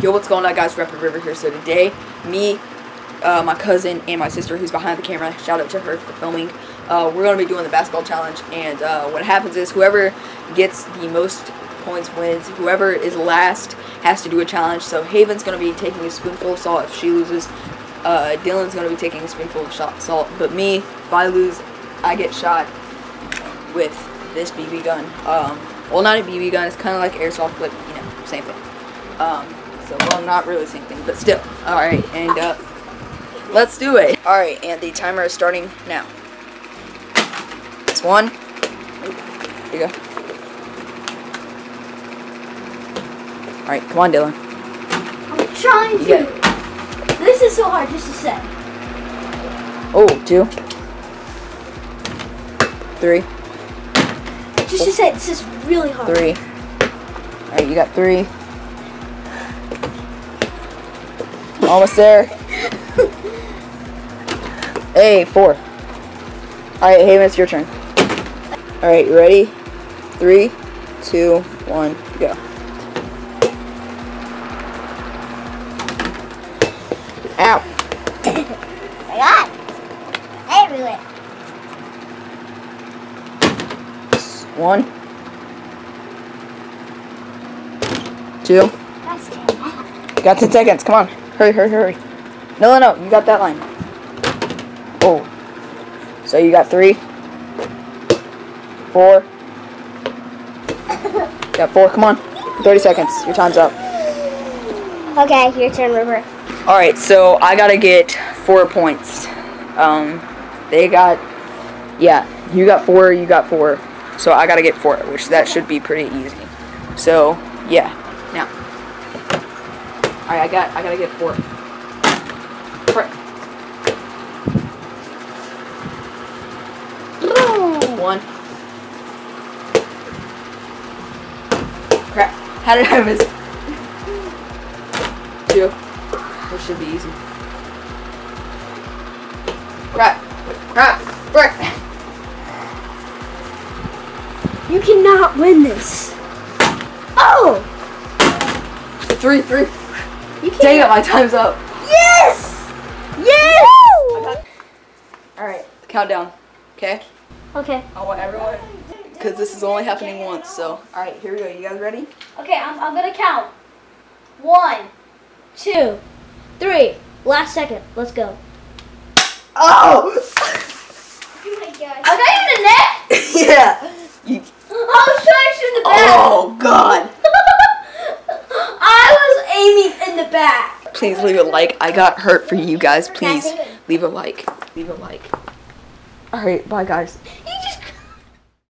Yo, what's going on, guys? Rapid River here. So today, me, uh, my cousin, and my sister, who's behind the camera, shout out to her for filming. Uh, we're gonna be doing the basketball challenge, and uh, what happens is whoever gets the most points wins. Whoever is last has to do a challenge. So Haven's gonna be taking a spoonful of salt if she loses. Uh, Dylan's gonna be taking a spoonful of salt, but me, if I lose, I get shot with this BB gun. Um, well, not a BB gun. It's kind of like airsoft, but you know, same thing. Um, so, well, not really the same thing, but still. All right, and uh, let's do it. All right, and the timer is starting now. It's one. Here you go. All right, come on, Dylan. I'm trying You to. get This is so hard just to say. Oh, two, three, Just to say, this is really hard. three. All right, you got three. Almost there. Hey, four. All right, Haven, it's your turn. All right, you ready? Three, two, one, go. Ow. my God. Everywhere. One, two. That's terrible. You got 10 seconds. Come on. Hurry, hurry, hurry. No, no, no. You got that line. Oh. So you got three, four. got four. Come on. 30 seconds. Your time's up. Okay, your turn, River. All right. So I gotta get four points. Um, they got. Yeah, you got four. You got four. So I gotta get four, which that should be pretty easy. So yeah. Now. All right. I got. I gotta get four. Four. One. Crap. How did I miss? Two. This should be easy. Crap. Crap. Frick. You cannot win this. Oh! Three, three. You can't. Dang it, my time's up. Yes! Yes! Alright, countdown. Okay? Okay. I want everyone. Because this is only happening once, so. Alright, here we go. You guys ready? Okay, I'm, I'm gonna count. One, two, three. Last second. Let's go. Oh! Oh my god. I got you in the net? yeah. You, I was trying to shoot in the back. oh, God. I was aiming in the back. Please leave a like. I got hurt for you guys. Please leave a like. Leave a like. Alright, bye, guys.